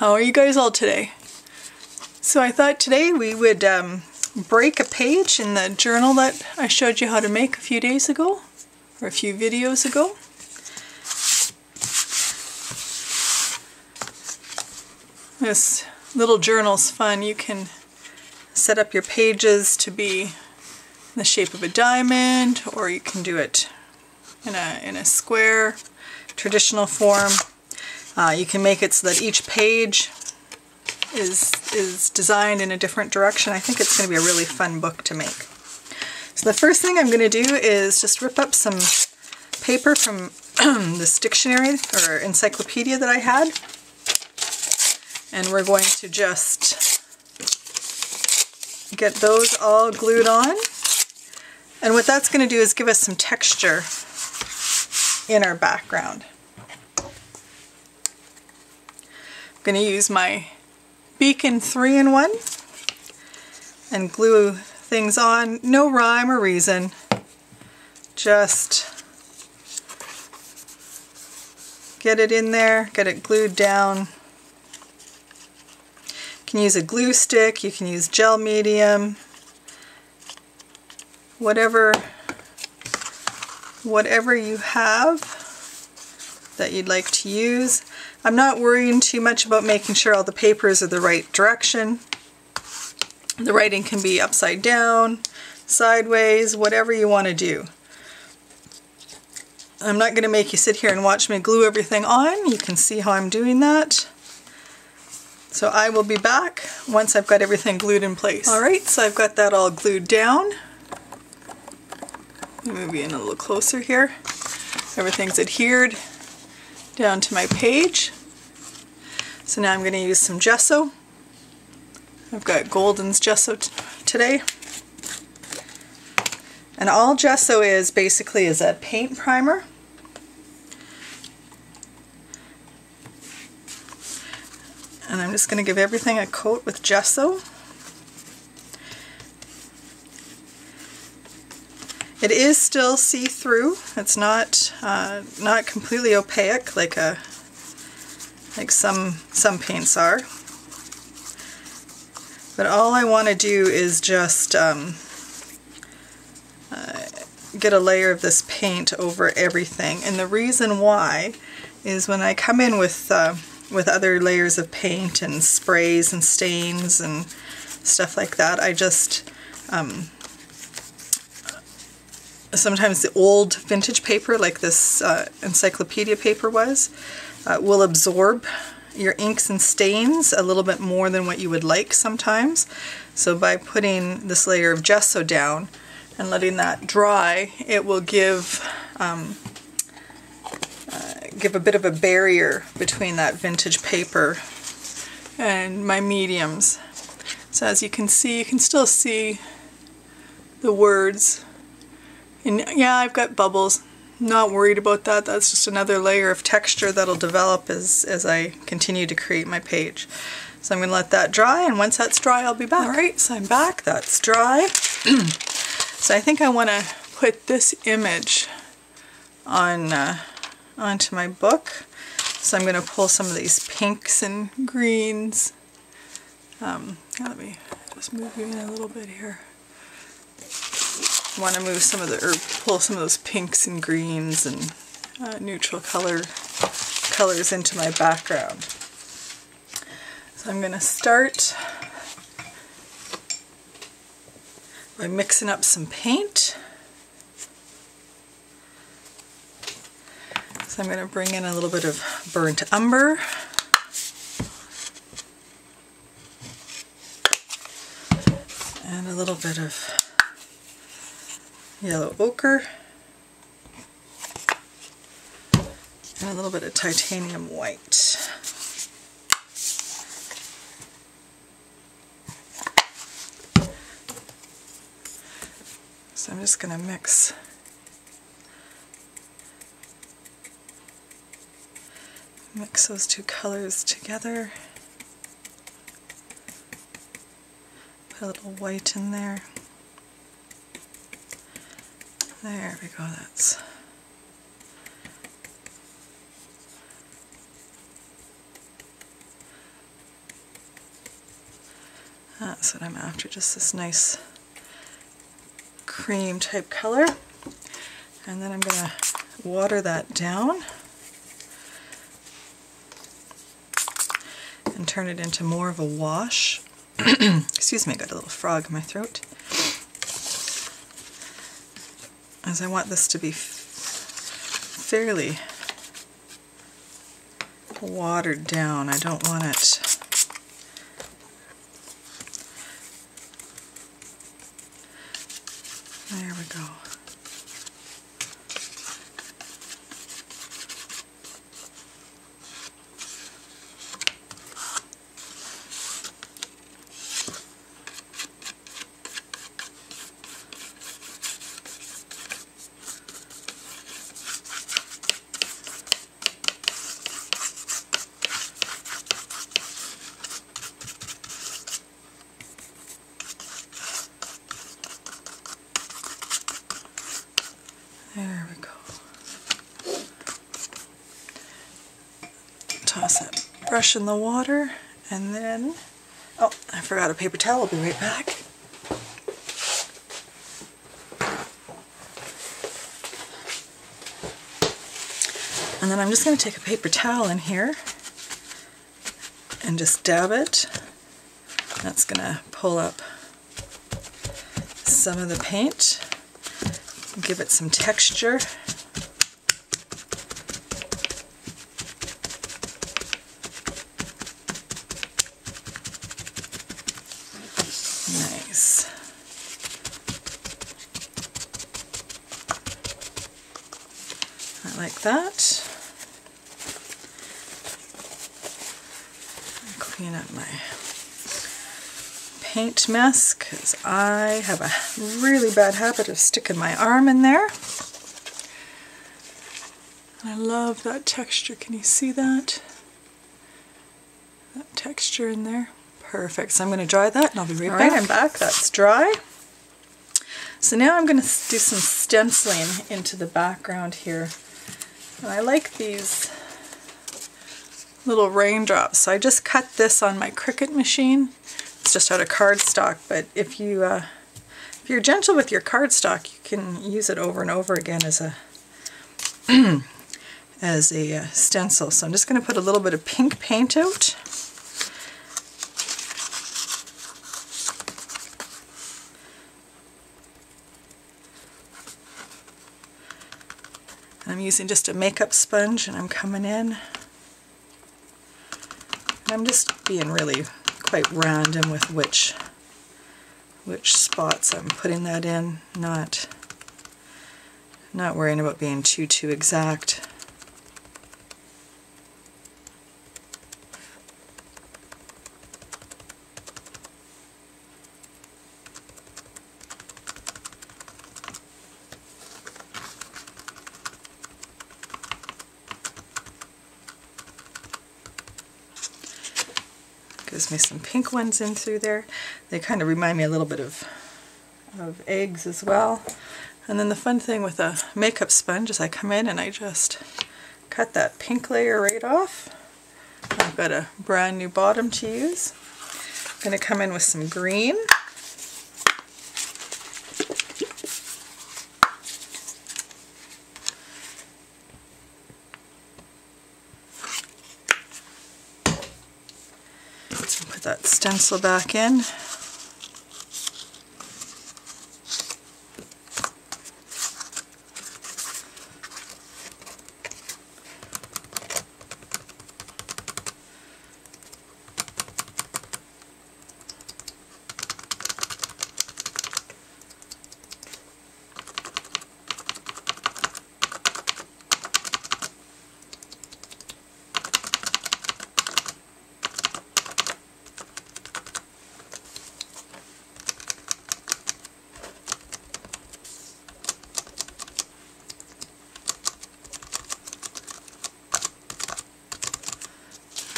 How are you guys all today? So I thought today we would um, break a page in the journal that I showed you how to make a few days ago, or a few videos ago. This little journal's fun. You can set up your pages to be in the shape of a diamond, or you can do it in a, in a square, traditional form. Uh, you can make it so that each page is, is designed in a different direction. I think it's going to be a really fun book to make. So the first thing I'm going to do is just rip up some paper from this dictionary or encyclopedia that I had. And we're going to just get those all glued on. And what that's going to do is give us some texture in our background. I'm going to use my Beacon 3-in-1 and glue things on. No rhyme or reason, just get it in there, get it glued down. You can use a glue stick, you can use gel medium, whatever, whatever you have that you'd like to use. I'm not worrying too much about making sure all the papers are the right direction. The writing can be upside down, sideways, whatever you want to do. I'm not going to make you sit here and watch me glue everything on. You can see how I'm doing that. So I will be back once I've got everything glued in place. Alright, so I've got that all glued down. Move in a little closer here. Everything's adhered down to my page. So now I'm going to use some gesso. I've got Golden's gesso today. And all gesso is basically is a paint primer. And I'm just going to give everything a coat with gesso. It is still see-through. It's not uh, not completely opaque like a like some some paints are. But all I want to do is just um, uh, get a layer of this paint over everything. And the reason why is when I come in with uh, with other layers of paint and sprays and stains and stuff like that, I just um, sometimes the old vintage paper like this uh, encyclopedia paper was uh, will absorb your inks and stains a little bit more than what you would like sometimes. So by putting this layer of gesso down and letting that dry, it will give um, uh, give a bit of a barrier between that vintage paper and my mediums. So as you can see, you can still see the words and yeah, I've got bubbles. Not worried about that. That's just another layer of texture that'll develop as, as I continue to create my page. So I'm going to let that dry, and once that's dry, I'll be back. Alright, so I'm back. That's dry. so I think I want to put this image on uh, onto my book. So I'm going to pull some of these pinks and greens. Um, let me just move you in a little bit here want to move some of the, or pull some of those pinks and greens and uh, neutral color colors into my background. So I'm going to start by mixing up some paint. So I'm going to bring in a little bit of burnt umber. And a little bit of yellow ochre, and a little bit of titanium white. So I'm just going to mix mix those two colors together. Put a little white in there. There we go, that's That's what I'm after, just this nice cream type color. And then I'm going to water that down and turn it into more of a wash. Excuse me, I got a little frog in my throat. As I want this to be fairly watered down. I don't want it There we go. There we go. Toss that brush in the water and then, oh, I forgot a paper towel. I'll be right back. And then I'm just going to take a paper towel in here and just dab it. That's going to pull up some of the paint give it some texture. Nice. I like that. Clean up my paint mess because I have a really bad habit of sticking my arm in there. I love that texture. Can you see that? That texture in there. Perfect. So I'm going to dry that and I'll be right All back. Right, I'm back. That's dry. So now I'm going to do some stenciling into the background here. And I like these little raindrops. So I just cut this on my Cricut machine it's just out of cardstock, but if you uh, if you're gentle with your cardstock, you can use it over and over again as a as a uh, stencil. So I'm just going to put a little bit of pink paint out. I'm using just a makeup sponge and I'm coming in. I'm just being really quite random with which which spots I'm putting that in, not not worrying about being too too exact. Me some pink ones in through there. They kind of remind me a little bit of, of eggs as well. And then the fun thing with a makeup sponge is I come in and I just cut that pink layer right off. I've got a brand new bottom to use. I'm going to come in with some green. Stencil back in.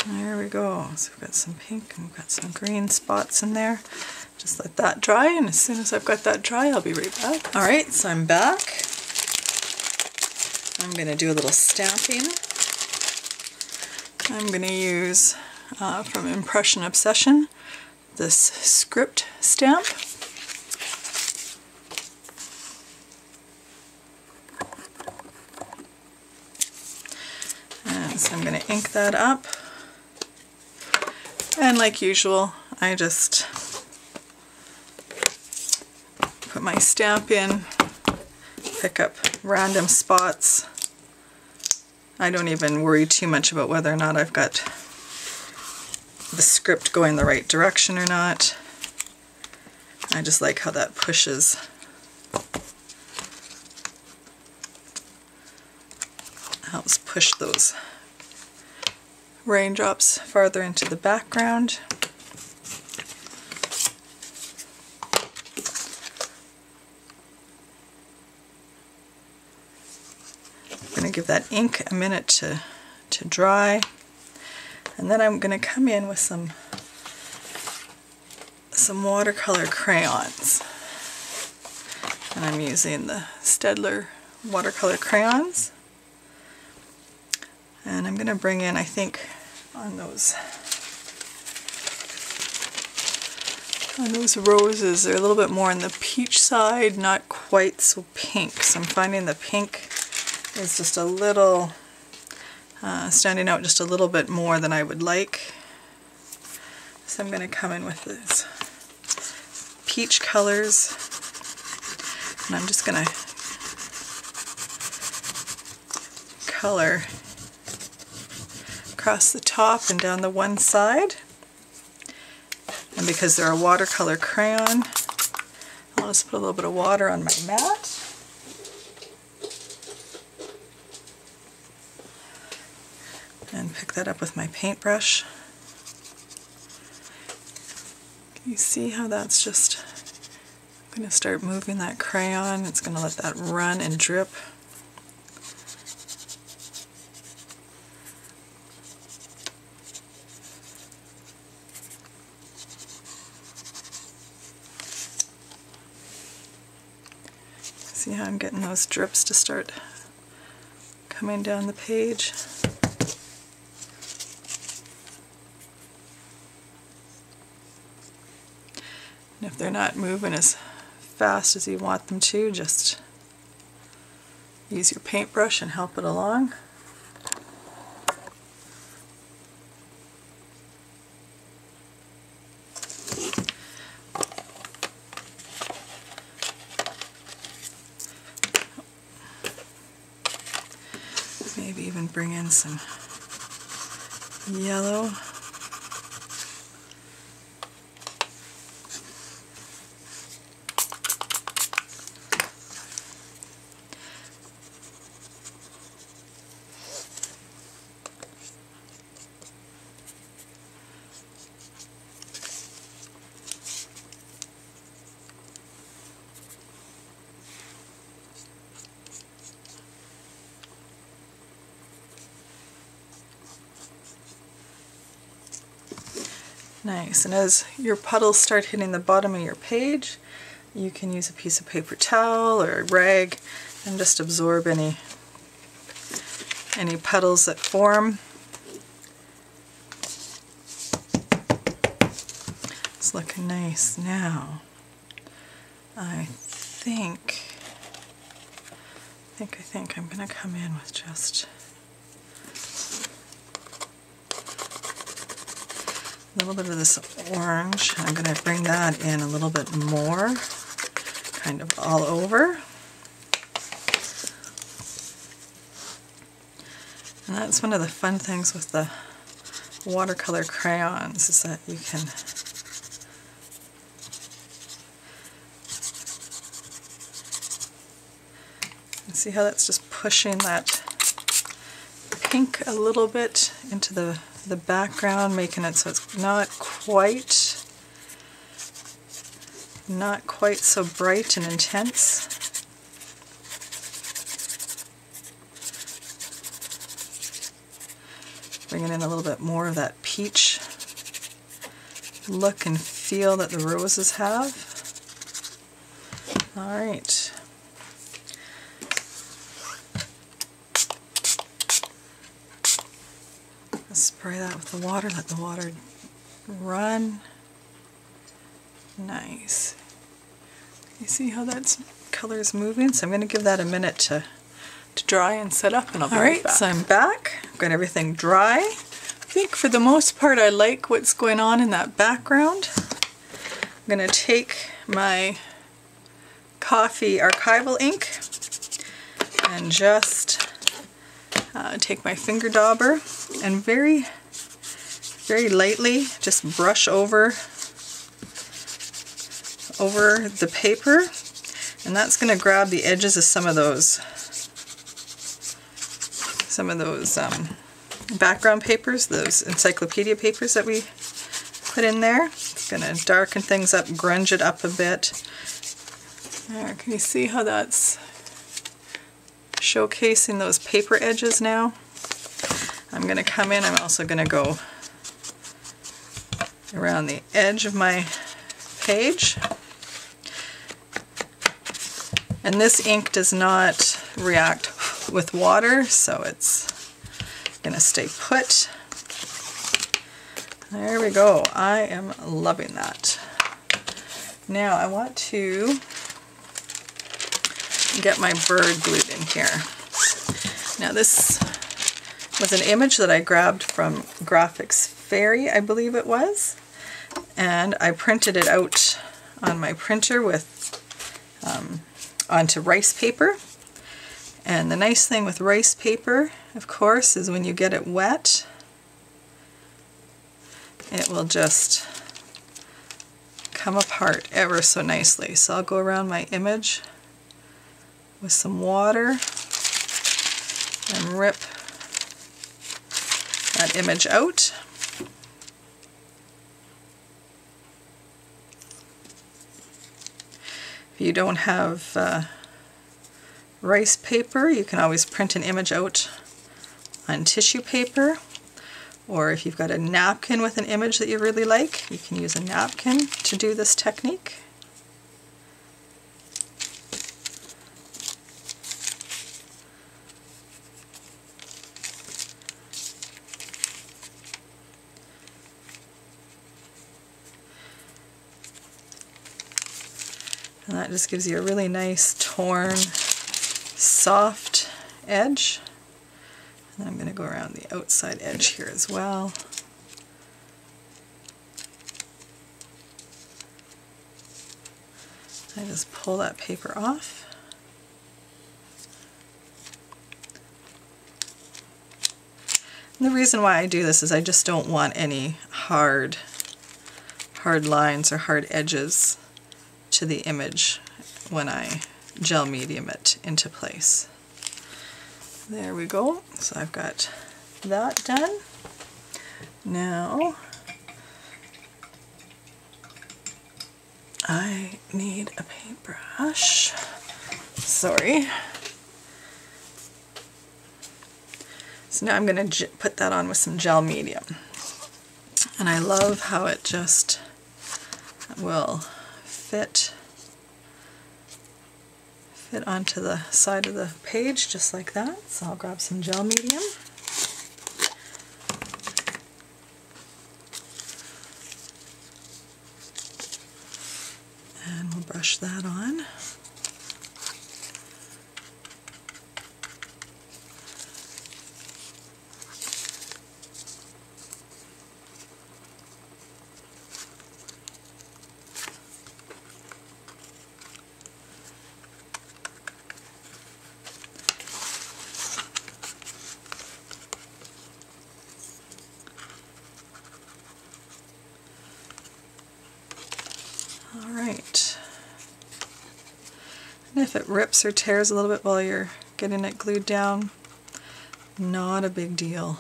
There we go. So we've got some pink and we've got some green spots in there. Just let that dry and as soon as I've got that dry I'll be right back. Alright, so I'm back. I'm going to do a little stamping. I'm going to use uh, from Impression Obsession this script stamp. And so I'm going to ink that up. And like usual, I just put my stamp in, pick up random spots. I don't even worry too much about whether or not I've got the script going the right direction or not. I just like how that pushes helps push those raindrops farther into the background. I'm going to give that ink a minute to, to dry. And then I'm going to come in with some some watercolor crayons. And I'm using the Staedtler watercolor crayons and I'm going to bring in, I think, on those on those roses, they're a little bit more on the peach side, not quite so pink. So I'm finding the pink is just a little, uh, standing out just a little bit more than I would like. So I'm going to come in with these peach colors and I'm just going to color across the top and down the one side. And because they're a watercolor crayon, I'll just put a little bit of water on my mat. And pick that up with my paintbrush. You see how that's just, I'm going to start moving that crayon. It's going to let that run and drip. How I'm getting those drips to start coming down the page? And if they're not moving as fast as you want them to, just use your paintbrush and help it along. Maybe even bring in some yellow. Nice, and as your puddles start hitting the bottom of your page, you can use a piece of paper towel or a rag and just absorb any any puddles that form. It's looking nice now. I think, I think, I think I'm going to come in with just a little bit of this orange. I'm going to bring that in a little bit more, kind of all over. And that's one of the fun things with the watercolor crayons is that you can see how that's just pushing that pink a little bit into the the background, making it so it's not quite, not quite so bright and intense. Bringing in a little bit more of that peach look and feel that the roses have. All right. Spray that with the water, let the water run. Nice. You see how that color is moving? So I'm going to give that a minute to, to dry and set up and I'll be All right right, back. so I'm back. I've got everything dry. I think for the most part I like what's going on in that background. I'm going to take my coffee archival ink and just uh, take my finger dauber and very very lightly just brush over over the paper and that's going to grab the edges of some of those some of those um, background papers, those encyclopedia papers that we put in there. It's going to darken things up, grunge it up a bit. There, can you see how that's showcasing those paper edges now? I'm going to come in, I'm also going to go around the edge of my page. And this ink does not react with water, so it's going to stay put. There we go. I am loving that. Now I want to get my bird glued in here. Now this was an image that I grabbed from Graphics Fairy, I believe it was, and I printed it out on my printer with um, onto rice paper. And the nice thing with rice paper, of course, is when you get it wet, it will just come apart ever so nicely. So I'll go around my image with some water and rip that image out. If you don't have uh, rice paper, you can always print an image out on tissue paper. Or if you've got a napkin with an image that you really like, you can use a napkin to do this technique. That just gives you a really nice torn, soft edge. And I'm going to go around the outside edge here as well. I just pull that paper off. And the reason why I do this is I just don't want any hard, hard lines or hard edges to the image when I gel medium it into place. There we go. So I've got that done. Now I need a paintbrush. Sorry. So now I'm going to put that on with some gel medium. And I love how it just will fit fit onto the side of the page just like that. So I'll grab some gel medium. And we'll brush that on. Alright. And if it rips or tears a little bit while you're getting it glued down, not a big deal.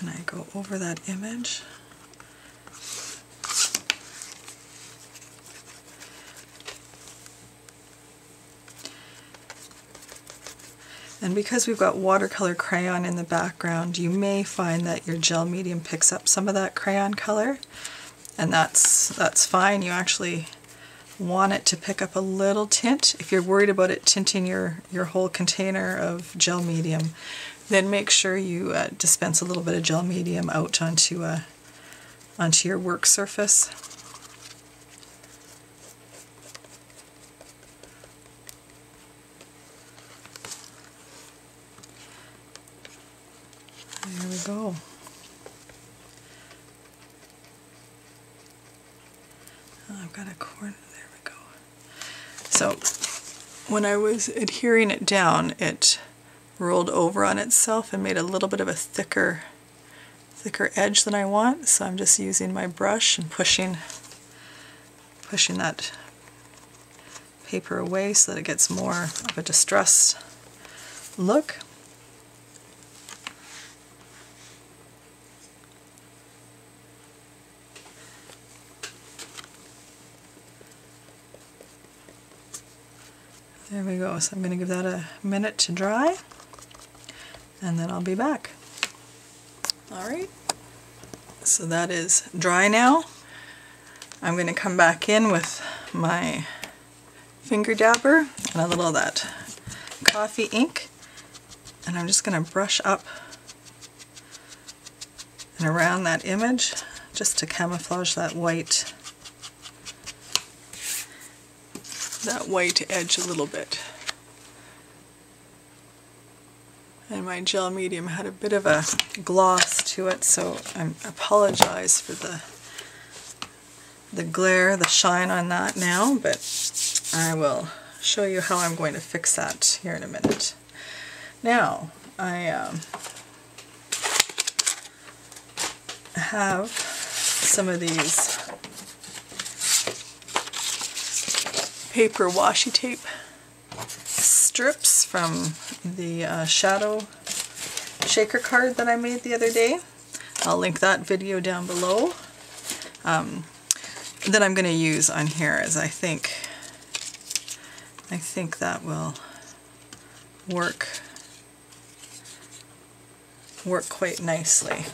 and I go over that image. And because we've got watercolor crayon in the background, you may find that your gel medium picks up some of that crayon color. And that's, that's fine. You actually want it to pick up a little tint. If you're worried about it tinting your, your whole container of gel medium, then make sure you uh, dispense a little bit of gel medium out onto, uh, onto your work surface. There we go. Oh, I've got a corner, there we go. So when I was adhering it down, it rolled over on itself and made a little bit of a thicker thicker edge than I want. So I'm just using my brush and pushing pushing that paper away so that it gets more of a distressed look. There we go. So I'm going to give that a minute to dry and then I'll be back. Alright, so that is dry now. I'm going to come back in with my finger dabber and a little of that coffee ink and I'm just going to brush up and around that image just to camouflage that white that white edge a little bit. And my gel medium had a bit of a gloss to it, so I apologize for the the glare, the shine on that now, but I will show you how I'm going to fix that here in a minute. Now, I um, have some of these paper washi tape strips from the uh, shadow shaker card that I made the other day. I'll link that video down below. Um, that I'm going to use on here as I think I think that will work work quite nicely.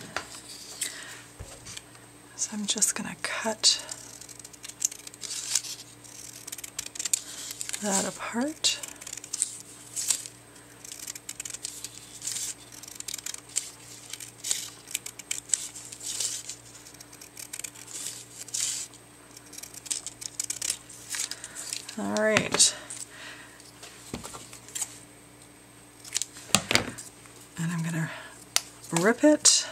So I'm just going to cut that apart. All right. And I'm going to rip it.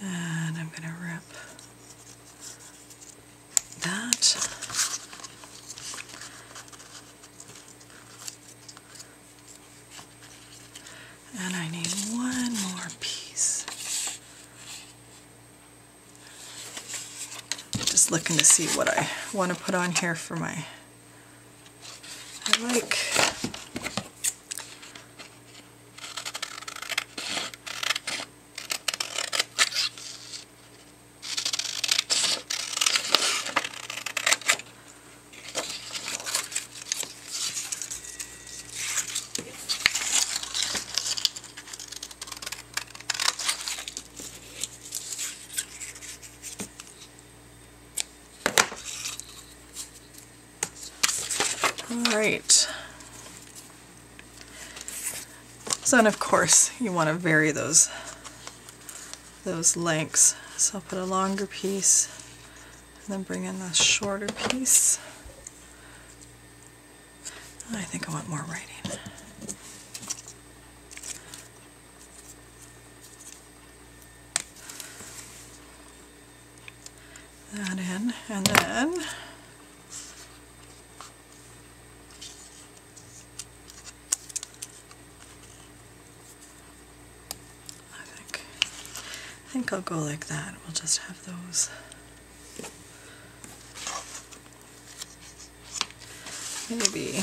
And I'm going to rip that. And I need one more piece. Just looking to see what I want to put on here for my, I like Alright. So and of course you want to vary those those lengths. So I'll put a longer piece and then bring in the shorter piece. I think I want more writing. That in and then I think I'll go like that. We'll just have those. Maybe,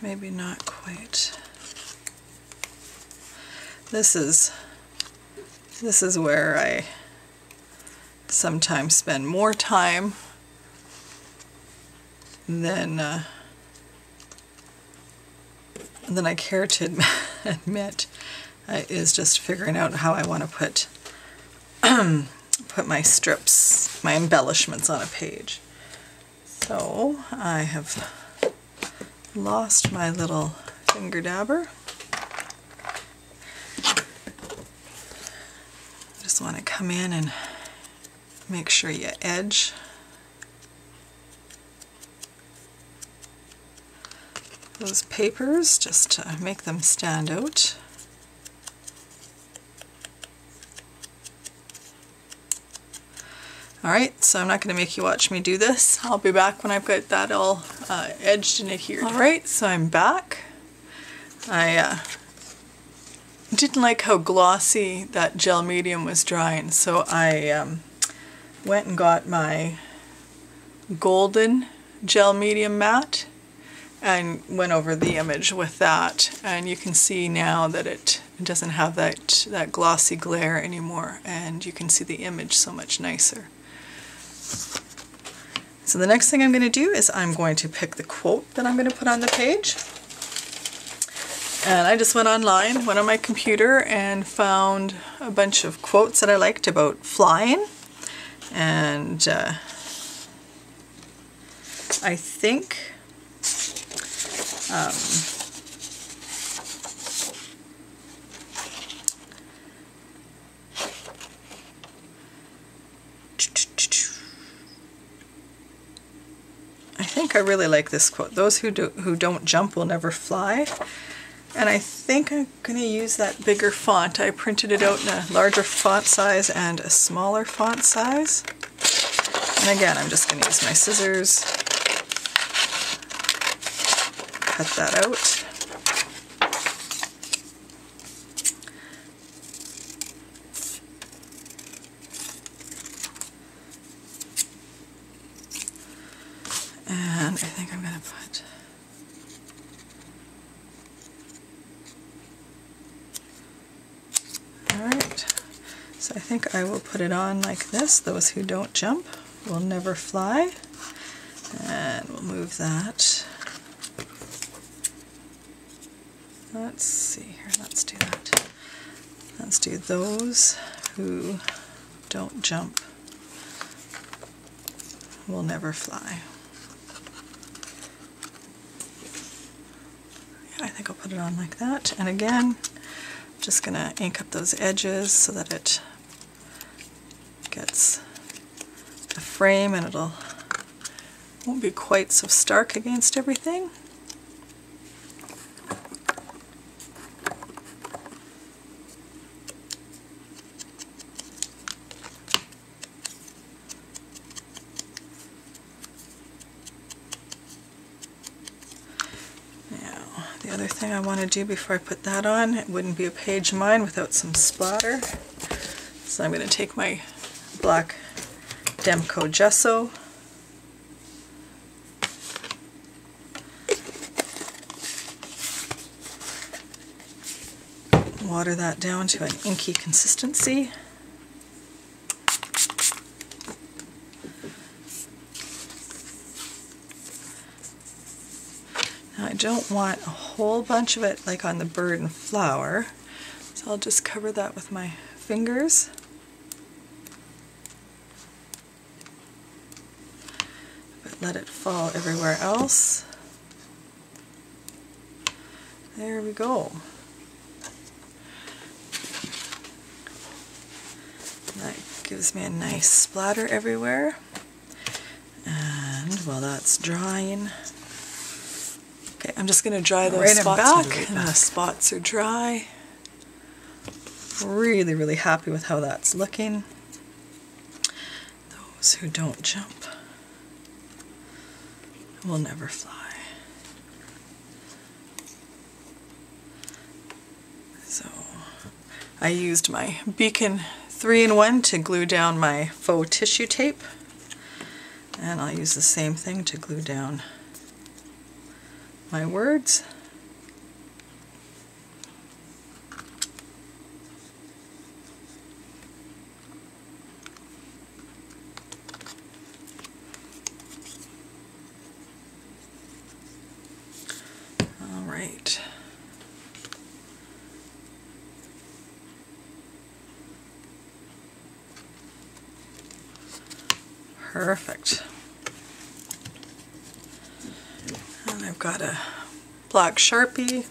maybe not quite. This is, this is where I sometimes spend more time than uh, than I care to admit is just figuring out how I want to put put my strips, my embellishments on a page. So I have lost my little finger dabber. I just want to come in and make sure you edge those papers just to make them stand out. Alright, so I'm not going to make you watch me do this. I'll be back when I've got that all uh, edged and adhered. Alright, so I'm back. I uh, didn't like how glossy that gel medium was drying, so I um, went and got my golden gel medium matte and went over the image with that and you can see now that it doesn't have that that glossy glare anymore and you can see the image so much nicer. So the next thing I'm going to do is I'm going to pick the quote that I'm going to put on the page. And I just went online, went on my computer and found a bunch of quotes that I liked about flying. And uh, I think um, I think I really like this quote. Those who, do, who don't jump will never fly. And I think I'm going to use that bigger font. I printed it out in a larger font size and a smaller font size. And again, I'm just going to use my scissors, cut that out. And Alright, so I think I will put it on like this. Those who don't jump will never fly. And we'll move that. Let's see here, let's do that. Let's do those who don't jump will never fly. I think I'll put it on like that. And again, I'm just going to ink up those edges so that it gets a frame and it'll won't be quite so stark against everything. The other thing I want to do before I put that on, it wouldn't be a page mine without some splatter. So I'm going to take my black Demco gesso water that down to an inky consistency. Don't want a whole bunch of it like on the bird and flower, so I'll just cover that with my fingers. But let it fall everywhere else. There we go. That gives me a nice splatter everywhere. And while that's drying, I'm just going to dry those right spots back. And, back. the spots are dry. Really, really happy with how that's looking. Those who don't jump will never fly. So I used my Beacon 3-in-1 to glue down my faux tissue tape. And I'll use the same thing to glue down my words. All right. Perfect. And I've got a black Sharpie,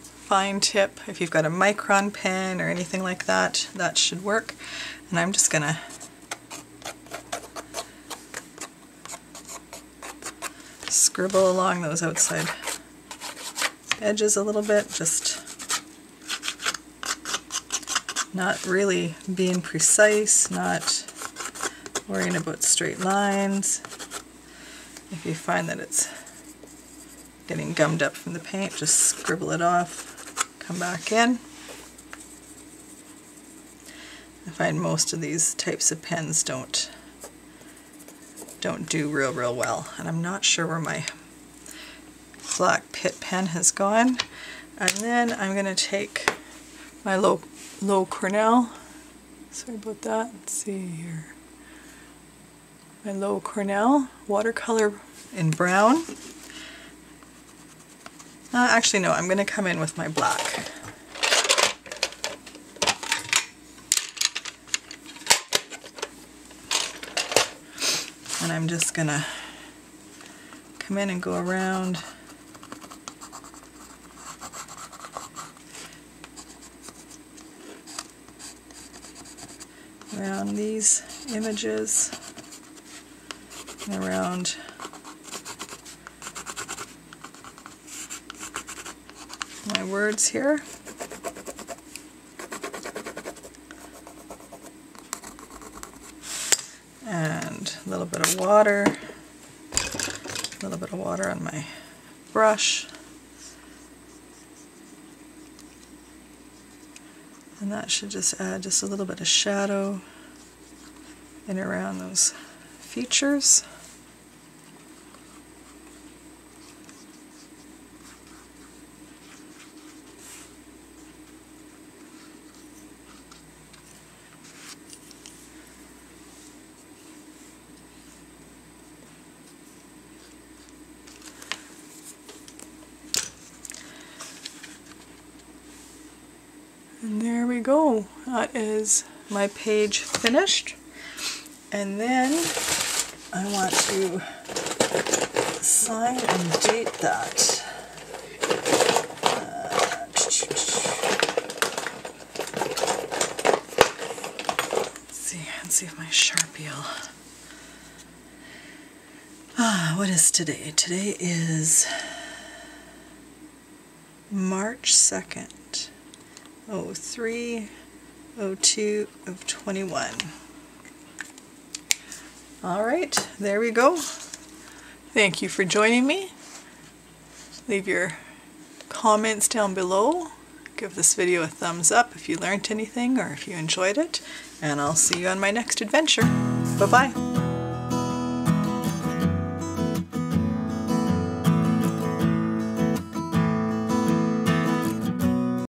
fine tip. If you've got a micron pen or anything like that, that should work. And I'm just going to scribble along those outside edges a little bit, just not really being precise, not worrying about straight lines. If you find that it's getting gummed up from the paint, just scribble it off, come back in. I find most of these types of pens don't don't do real real well and I'm not sure where my black Pitt pen has gone. And then I'm going to take my low low Cornell sorry about that let's see here. My low Cornell watercolor in brown uh, actually no I'm going to come in with my black and I'm just gonna come in and go around. Around these images. And around my words here. And a little bit of water, a little bit of water on my brush. And that should just add just a little bit of shadow in around those features. And there we go. That is my page finished. And then I want to sign and date that. Uh, let's see, let's see if my Sharpie will... Ah, what is today? Today is March 2nd. 03, 02 of 21. All right, there we go. Thank you for joining me. Leave your comments down below. Give this video a thumbs up if you learned anything or if you enjoyed it. And I'll see you on my next adventure. Bye-bye.